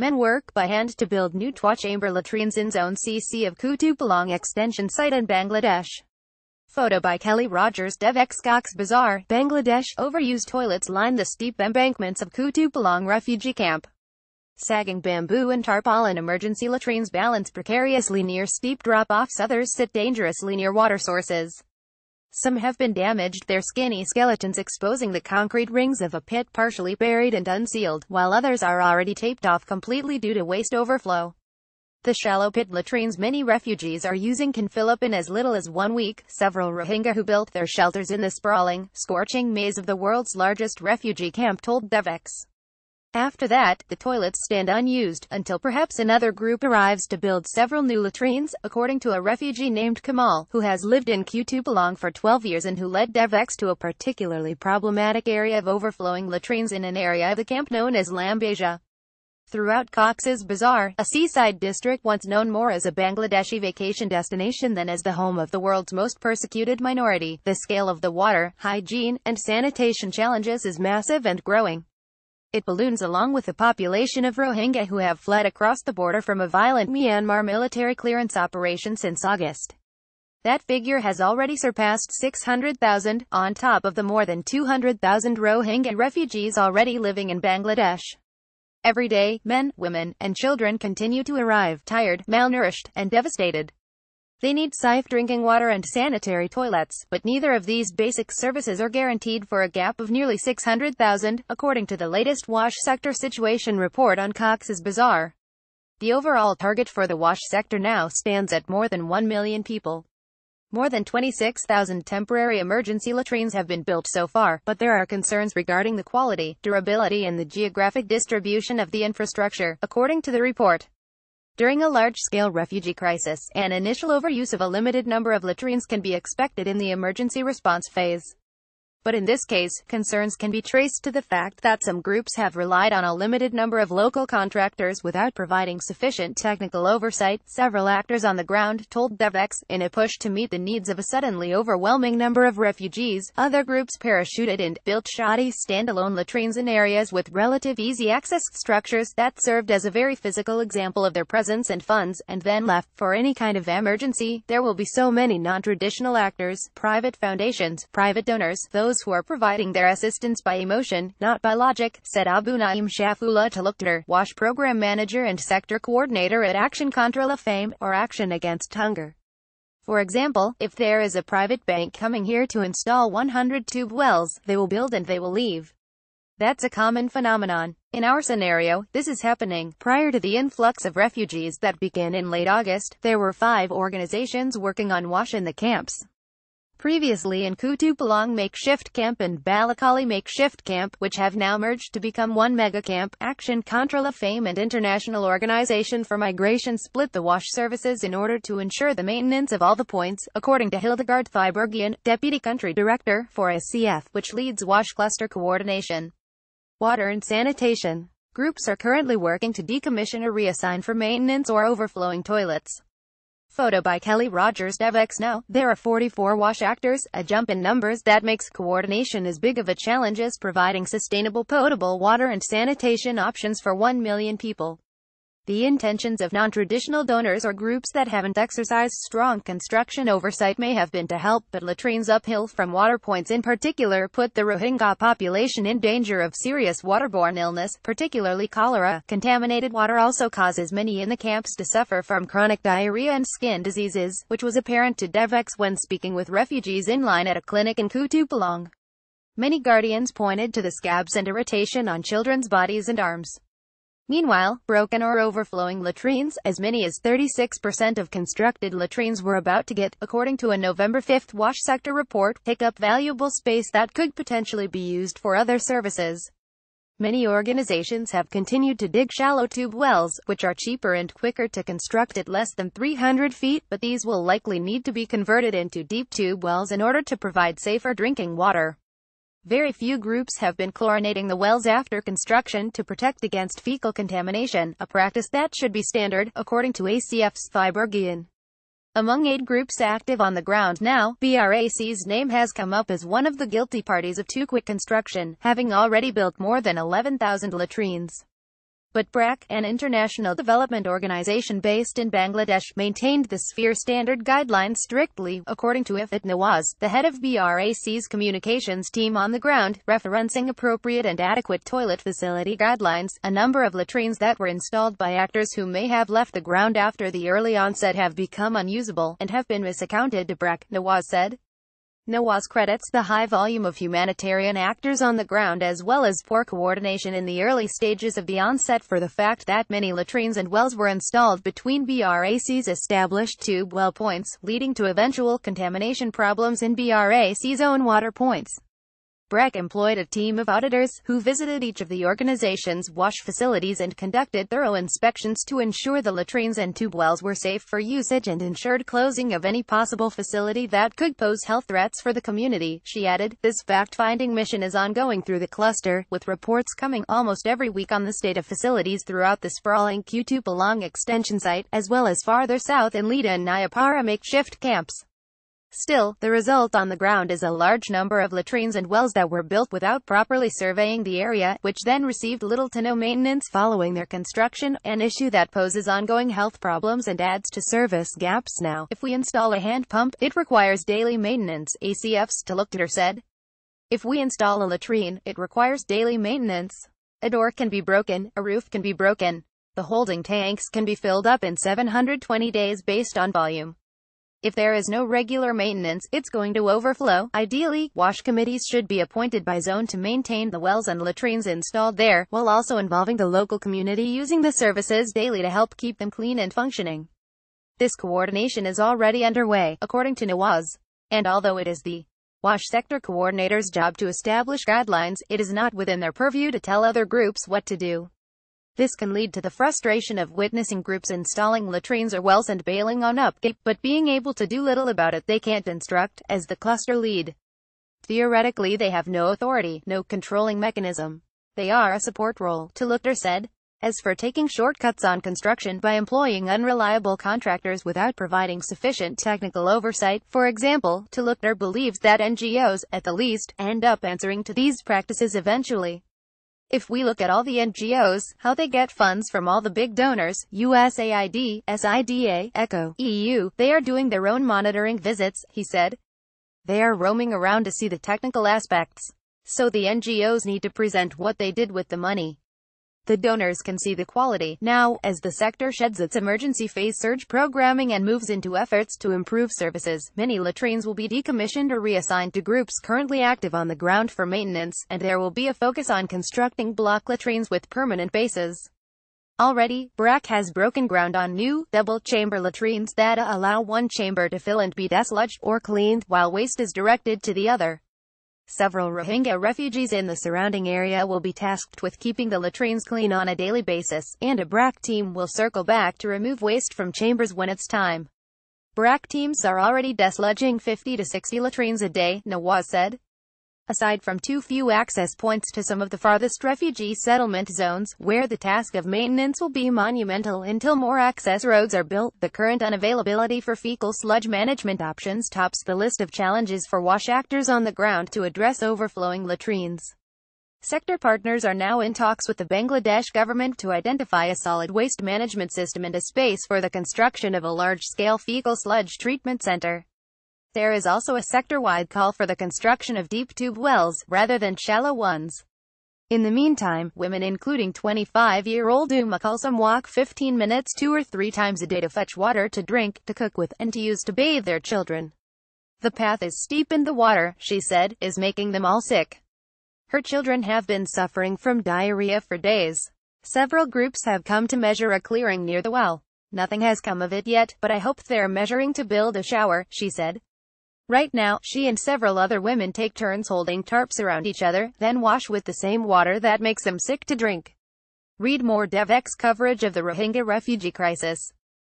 Men work by hand to build new two-chamber latrines in Zone CC of Kutupalong Extension Site in Bangladesh. Photo by Kelli Rogers DevEx Cox's Bazar, Bangladesh. Overused toilets line the steep embankments of Kutupalong refugee camp. Sagging bamboo and tarpaulin emergency latrines balance precariously near steep drop-offs others sit dangerously near water sources. Some have been damaged, their skinny skeletons exposing the concrete rings of a pit partially buried and unsealed, while others are already taped off completely due to waste overflow. The shallow pit latrines many refugees are using can fill up in as little as one week. Several Rohingya who built their shelters in the sprawling, scorching maze of the world's largest refugee camp told Devex. After that, the toilets stand unused, until perhaps another group arrives to build several new latrines, according to a refugee named Kamal, who has lived in Kutupalong for 12 years and who led DevEx to a particularly problematic area of overflowing latrines in an area of the camp known as Lambashia. Throughout Cox's Bazar, a seaside district once known more as a Bangladeshi vacation destination than as the home of the world's most persecuted minority, the scale of the water, hygiene, and sanitation challenges is massive and growing. It balloons along with the population of Rohingya who have fled across the border from a violent Myanmar military clearance operation since August. That figure has already surpassed 600,000, on top of the more than 200,000 Rohingya refugees already living in Bangladesh. Every day, men, women, and children continue to arrive, tired, malnourished, and devastated. They need safe drinking water and sanitary toilets, but neither of these basic services are guaranteed for a gap of nearly 600,000, according to the latest WASH sector situation report on Cox's Bazar. The overall target for the WASH sector now stands at more than 1 million people. More than 26,000 temporary emergency latrines have been built so far, but there are concerns regarding the quality, durability and the geographic distribution of the infrastructure, according to the report. During a large-scale refugee crisis, an initial overuse of a limited number of latrines can be expected in the emergency response phase. But in this case, concerns can be traced to the fact that some groups have relied on a limited number of local contractors without providing sufficient technical oversight, several actors on the ground told DevEx, in a push to meet the needs of a suddenly overwhelming number of refugees. Other groups parachuted and built shoddy standalone latrines in areas with relative easy access structures that served as a very physical example of their presence and funds, and then left for any kind of emergency. There will be so many non-traditional actors, private foundations, private donors, those those who are providing their assistance by emotion, not by logic, said Abu Naim Shafullah Talukdar, WASH Program Manager and Sector Coordinator at Action Contre la Faim, or Action Against Hunger. For example, if there is a private bank coming here to install 100 tube wells, they will build and they will leave. That's a common phenomenon. In our scenario, this is happening. Prior to the influx of refugees that began in late August, there were five organizations working on WASH in the camps. Previously in Kutupalong Makeshift Camp and Balukhali Makeshift Camp, which have now merged to become one mega camp, Action Contre la Faim and International Organization for Migration split the WASH services in order to ensure the maintenance of all the points, according to Hildegard Thybergian, Deputy Country Director for SCF, which leads WASH Cluster Coordination. Water and Sanitation. Groups are currently working to decommission or reassign for maintenance or overflowing toilets. Photo by Kelli Rogers DevEx Now, there are 44 WASH actors, a jump in numbers that makes coordination as big of a challenge as providing sustainable potable water and sanitation options for 1 million people. The intentions of non-traditional donors or groups that haven't exercised strong construction oversight may have been to help, but latrines uphill from water points in particular put the Rohingya population in danger of serious waterborne illness, particularly cholera. Contaminated water also causes many in the camps to suffer from chronic diarrhea and skin diseases, which was apparent to Devex when speaking with refugees in line at a clinic in Kutupalong. Many guardians pointed to the scabs and irritation on children's bodies and arms. Meanwhile, broken or overflowing latrines, as many as 36% of constructed latrines were about to get, according to a November 5 WASH sector report, take up valuable space that could potentially be used for other services. Many organizations have continued to dig shallow tube wells, which are cheaper and quicker to construct at less than 300 feet, but these will likely need to be converted into deep tube wells in order to provide safer drinking water. Very few groups have been chlorinating the wells after construction to protect against fecal contamination, a practice that should be standard, according to ACF's Thybergian. Among aid groups active on the ground now, BRAC's name has come up as one of the guilty parties of too quick construction, having already built more than 11,000 latrines. But BRAC, an international development organization based in Bangladesh, maintained the sphere standard guidelines strictly, according to Iffat Nawaz, the head of BRAC's communications team on the ground, referencing appropriate and adequate toilet facility guidelines. A number of latrines that were installed by actors who may have left the ground after the early onset have become unusable, and have been misaccounted to BRAC, Nawaz said. Nawaz credits the high volume of humanitarian actors on the ground as well as poor coordination in the early stages of the onset for the fact that many latrines and wells were installed between BRAC's established tube well points, leading to eventual contamination problems in BRAC's own water points. BRAC employed a team of auditors, who visited each of the organization's wash facilities and conducted thorough inspections to ensure the latrines and tube wells were safe for usage and ensured closing of any possible facility that could pose health threats for the community. She added, this fact-finding mission is ongoing through the cluster, with reports coming almost every week on the state of facilities throughout the sprawling Kutupalong extension site, as well as farther south in Leda and Nayapara makeshift camps. Still, the result on the ground is a large number of latrines and wells that were built without properly surveying the area, which then received little to no maintenance following their construction, an issue that poses ongoing health problems and adds to service gaps now. If we install a hand pump, it requires daily maintenance, ACF's to Talukdar said. If we install a latrine, it requires daily maintenance. A door can be broken, a roof can be broken. The holding tanks can be filled up in 720 days based on volume. If there is no regular maintenance, it's going to overflow. Ideally, wash committees should be appointed by zone to maintain the wells and latrines installed there, while also involving the local community using the services daily to help keep them clean and functioning. This coordination is already underway, according to Nawaz. And although it is the WASH sector coordinator's job to establish guidelines, it is not within their purview to tell other groups what to do. This can lead to the frustration of witnessing groups installing latrines or wells and bailing on upkeep, but being able to do little about it they can't instruct, as the cluster lead. Theoretically they have no authority, no controlling mechanism. They are a support role, Talukdar said. As for taking shortcuts on construction by employing unreliable contractors without providing sufficient technical oversight, for example, Talukdar believes that NGOs, at the least, end up answering to these practices eventually. If we look at all the NGOs, how they get funds from all the big donors, USAID, SIDA, ECHO, EU, they are doing their own monitoring visits, he said. They are roaming around to see the technical aspects. So the NGOs need to present what they did with the money. The donors can see the quality. Now, as the sector sheds its emergency phase surge programming and moves into efforts to improve services, many latrines will be decommissioned or reassigned to groups currently active on the ground for maintenance, and there will be a focus on constructing block latrines with permanent bases. Already, BRAC has broken ground on new, double-chamber latrines that allow one chamber to fill and be desludged or cleaned, while waste is directed to the other. Several Rohingya refugees in the surrounding area will be tasked with keeping the latrines clean on a daily basis, and a BRAC team will circle back to remove waste from chambers when it's time. BRAC teams are already desludging 50 to 60 latrines a day, Nawaz said. Aside from too few access points to some of the farthest refugee settlement zones, where the task of maintenance will be monumental until more access roads are built, the current unavailability for fecal sludge management options tops the list of challenges for WASH actors on the ground to address overflowing latrines. Sector partners are now in talks with the Bangladesh government to identify a solid waste management system and a space for the construction of a large-scale fecal sludge treatment center. There is also a sector-wide call for the construction of deep tube wells, rather than shallow ones. In the meantime, women including 25-year-old Umme Kulsum walk 15 minutes two or three times a day to fetch water to drink, to cook with, and to use to bathe their children. The path is steep and the water, she said, is making them all sick. Her children have been suffering from diarrhea for days. Several groups have come to measure a clearing near the well. Nothing has come of it yet, but I hope they're measuring to build a shower, she said. Right now, she and several other women take turns holding tarps around each other, then wash with the same water that makes them sick to drink. Read more DevEx coverage of the Rohingya refugee crisis.